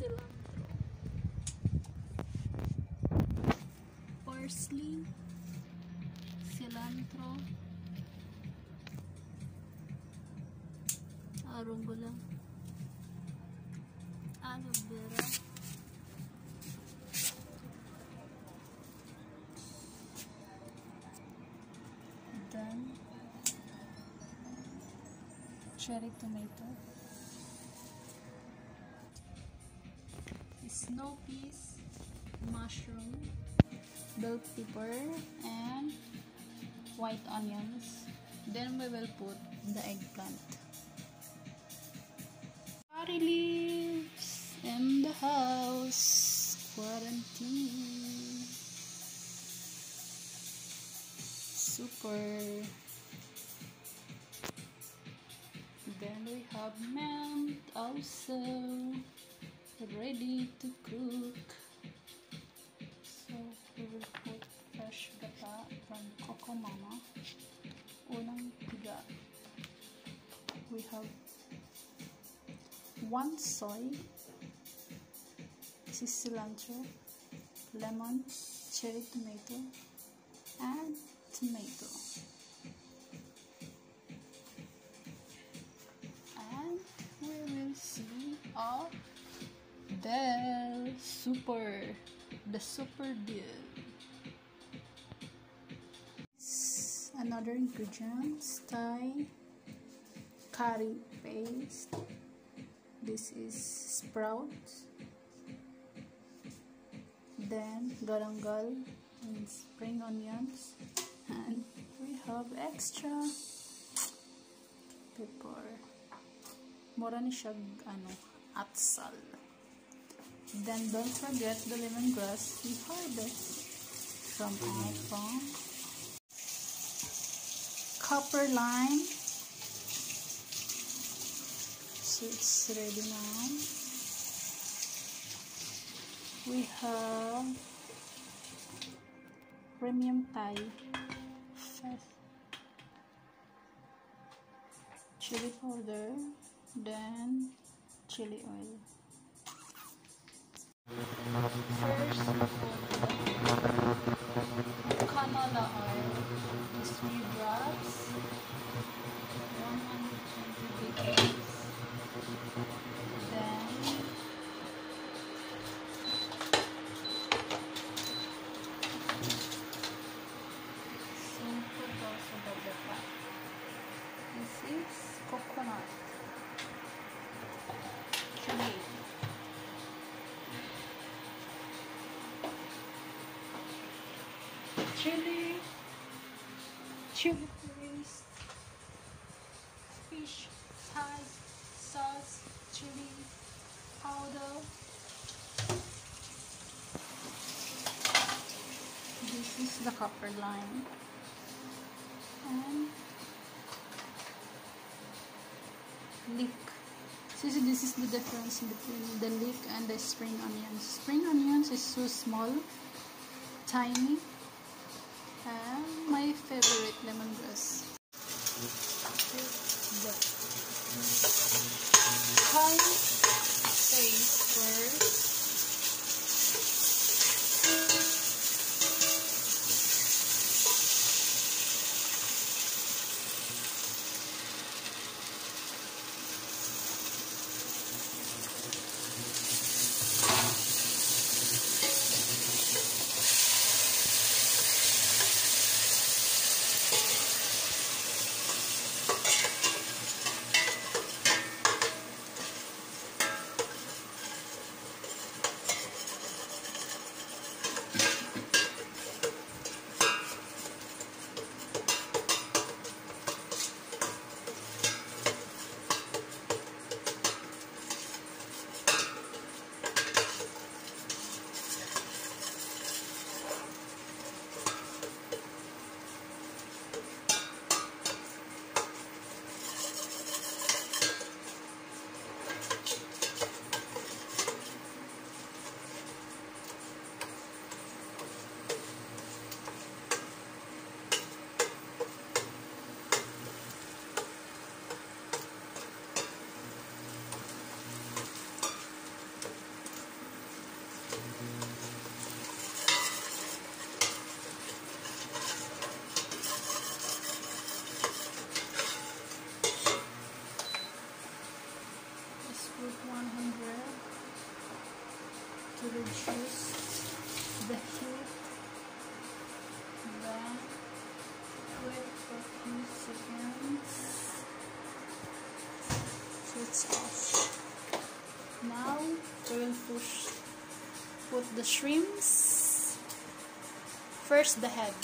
cilantro, parsley, cilantro, arugula, aloe vera, then cherry tomato, snow peas, mushroom, bell pepper, and white onions. Then we will put the eggplant. Curry leaves in the house. Quarantine. Super. Then we have mint also ready to cook. So we will put fresh gata from Coco Mama. Unang piga. We have one soy. This is cilantro, lemon, cherry tomato, and tomato. And we will see all the super, the super deal. Another ingredients, Thai curry paste. This is sprouts. Then galangal and spring onions. And we have extra pepper. Mura ni siya ano, atsal. Then don't forget the lemongrass we harvest from our farm. Kaffir lime. So it's ready now. We have premium Thai chili powder, then chili oil. First, canola oil is the copper line. And leek. So see, this is the difference between the leek and the spring onions. Spring onions is so small, tiny, and my favorite lemongrass. Thai paste the shrimps. First the head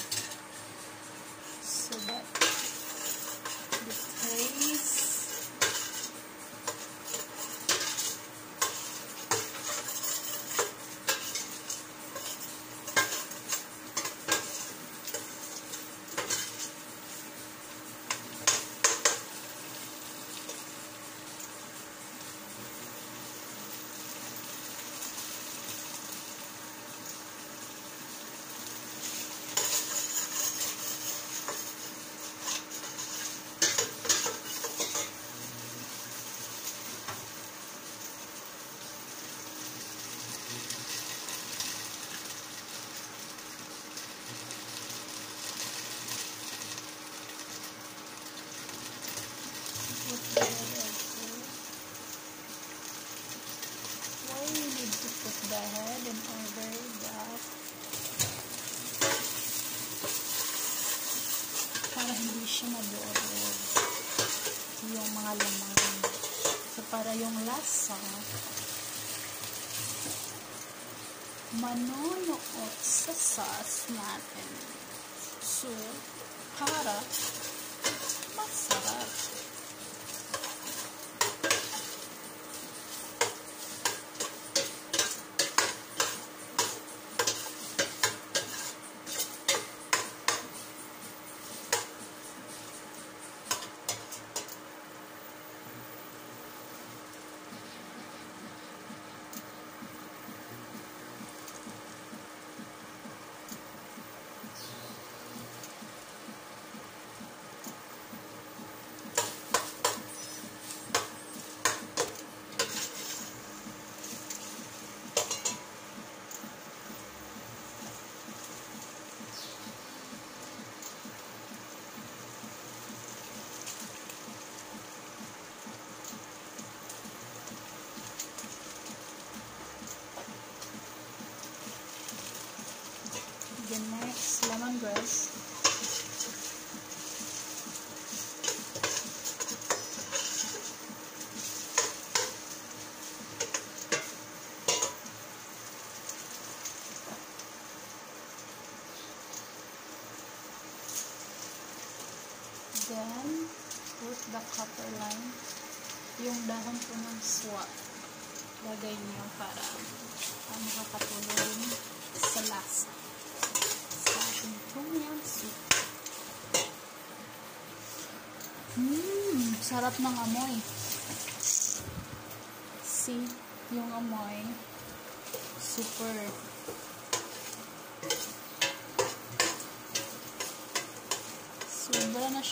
manonood sa sauce natin. So, para masarap. The next lemongrass. Then, put the copper line. Yung dahon po ng swap. Lagay niyo para uh, makakatulong sa lasa sa ating tom soup. Mmm, sarap ng amoy. See, yung amoy, super.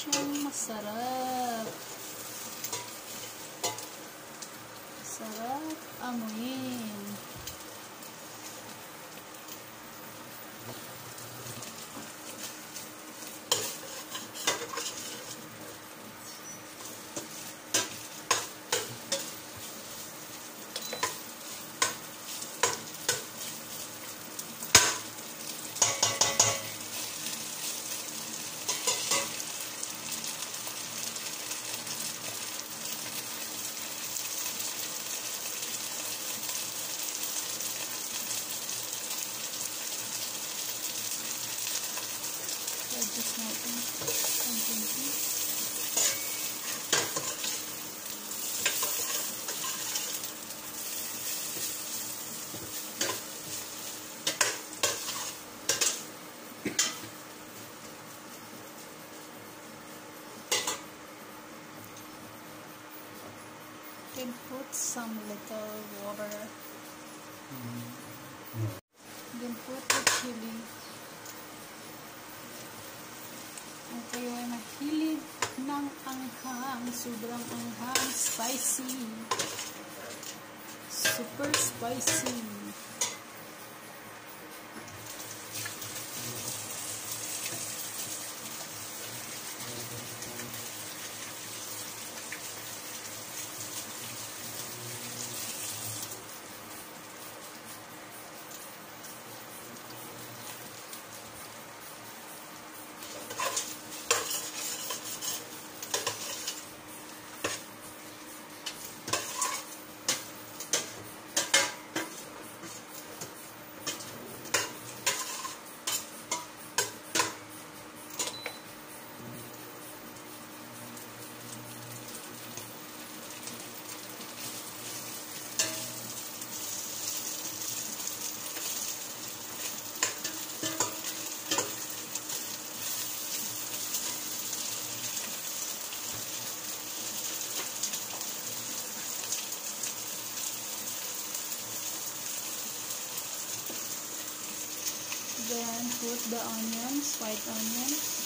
Siyang masarap. Sarap amoyin. Put some little water. Then put the chili. Kung kayo ay mahilig ng anghang, sobrang anghang, spicy. Super spicy. The onions, white onions.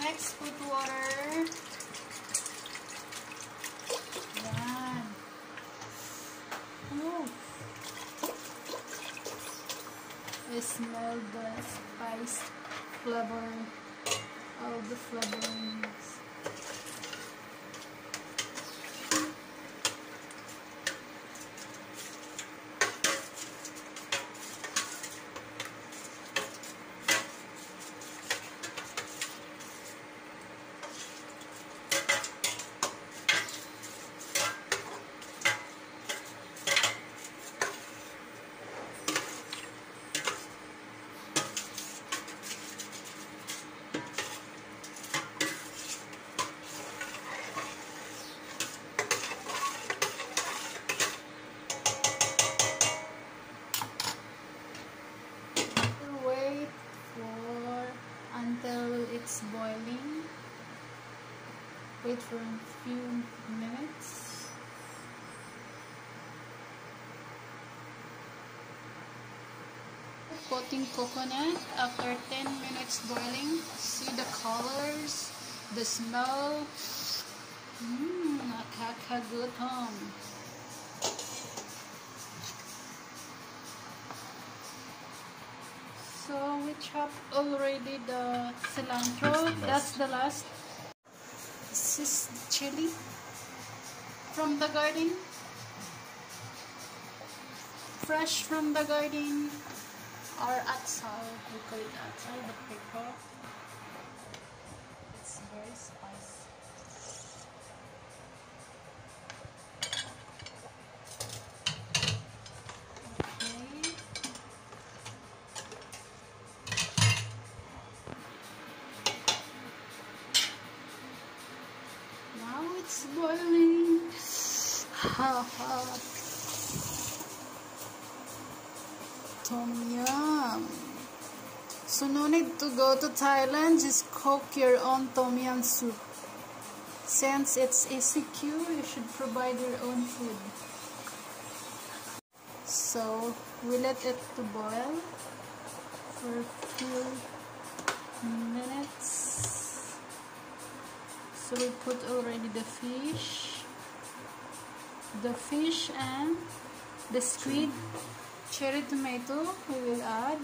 Next, put water. Oh. I smell the spice flavor, all the flavorings. Wait for until it's boiling. Wait for a few minutes. Coating coconut after 10 minutes boiling. See the colors, the smell. Mmm, nakakagutom. So we chopped already the cilantro. That's the last. Chili from the garden. Fresh from the garden. Or atsal. We call it atsal, the pepper. It's very spicy. Tom yum. So no need to go to Thailand, just cook your own tom yum soup. Since it's ECQ, you should provide your own food. So we let it to boil for a few minutes. So we put already the fish, the fish and the squid, cherry tomato we will add.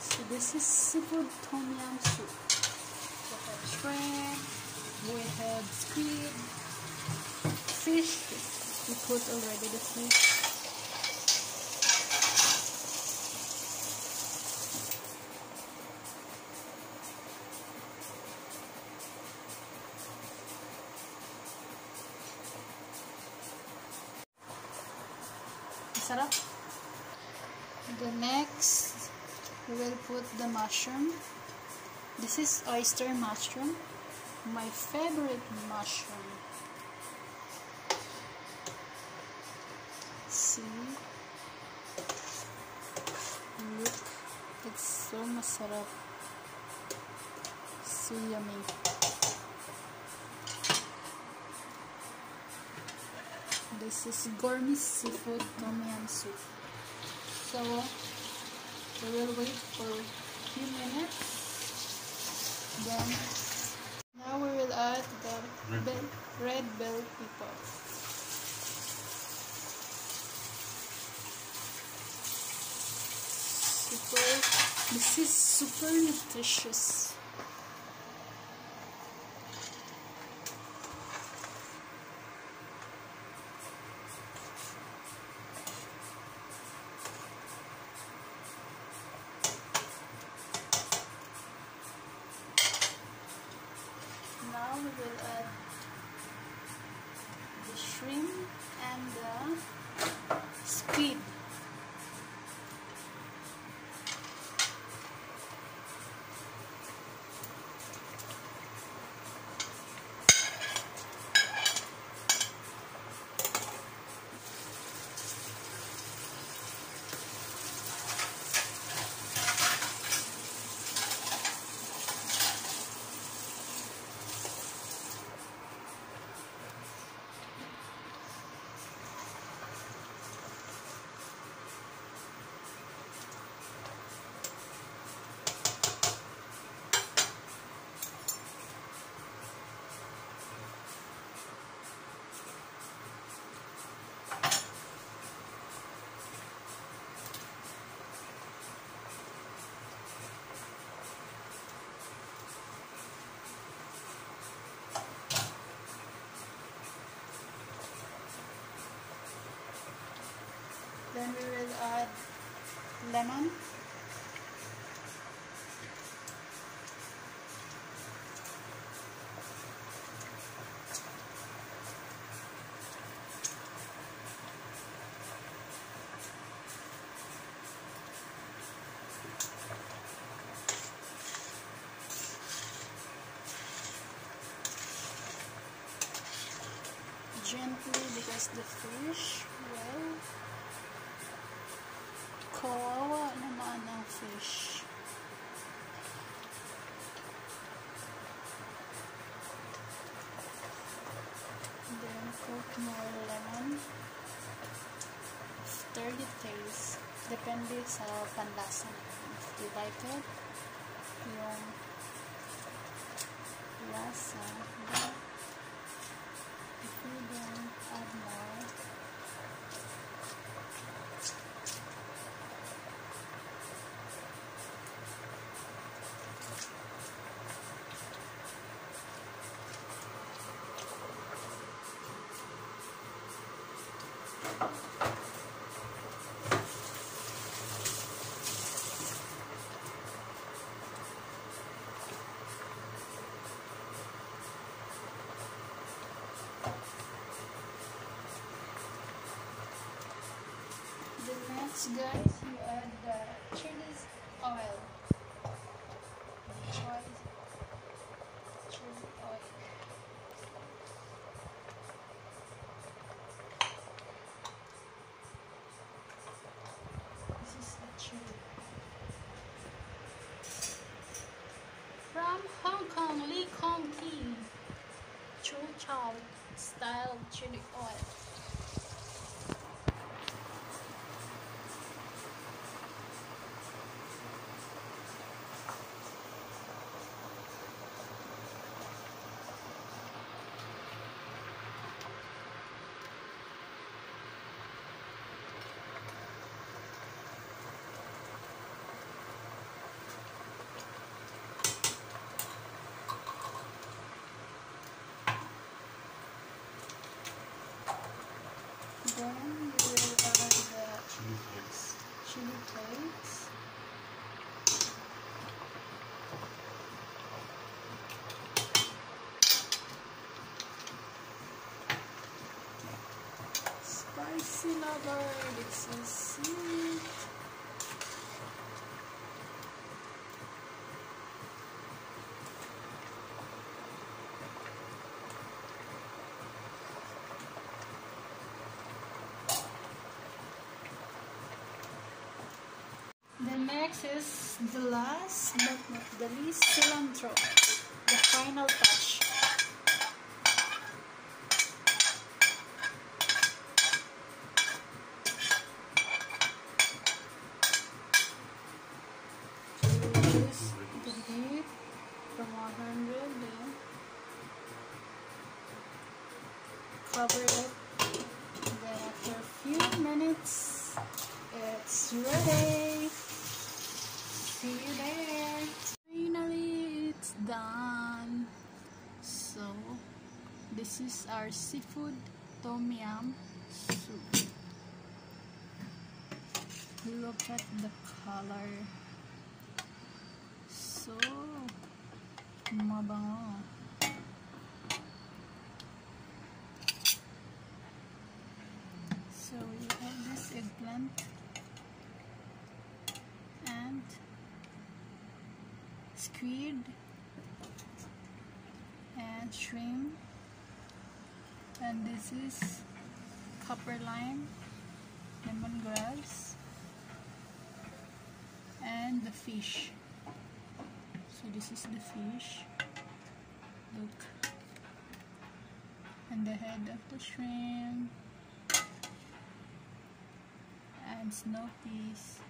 So this is seafood tom yum soup. We have shrimp, we have squid, fish, we put already the fish. The next, we will put the mushroom. This is oyster mushroom, my favorite mushroom. See? Look, it's so masarap. So yummy. This is gourmet seafood tom yum soup. So we will wait for a few minutes. Then now we will add the Red bell, red bell pepper. Super. This is super nutritious. Add uh, lemon. gently because the fish ang fish then cook more lemon. After the taste. Depende sa panlasa. If you like it next guys uh, you add the chilies oil chili oil this is the chili from Hong Kong Lee Kum Kee Chiu Chow style chili oil Then we will add the Chili flakes. chili flakes. Lover, this is sweet. The next is the last but not the least cilantro. The final touch. Cover it. And Then after a few minutes, it's ready. See you there. Finally, it's done. So, this is our seafood tom yum soup. Look at the color. So, mabango. So, we have this eggplant and squid and shrimp. And this is kaffir lime lemongrass and the fish. So this is the fish. Look. And the head of the shrimp. And snow peas.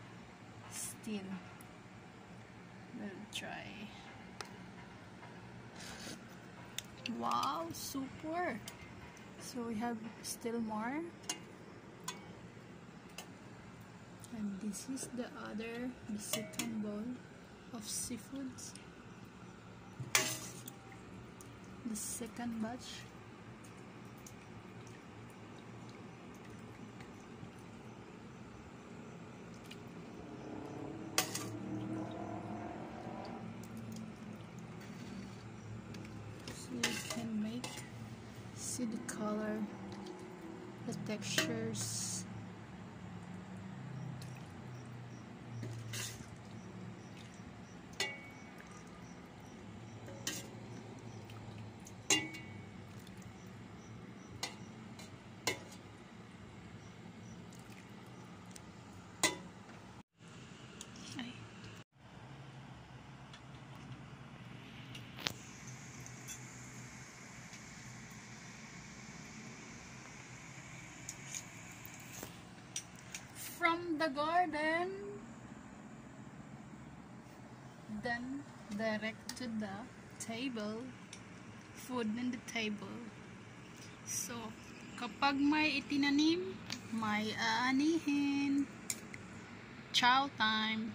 Still we'll try. Wow super. So we have still more. And this is the other the second bowl of seafoods. The second batch From the garden, then direct to the table, food in the table. So, kapag may itinanim, may aanihin. Chow time.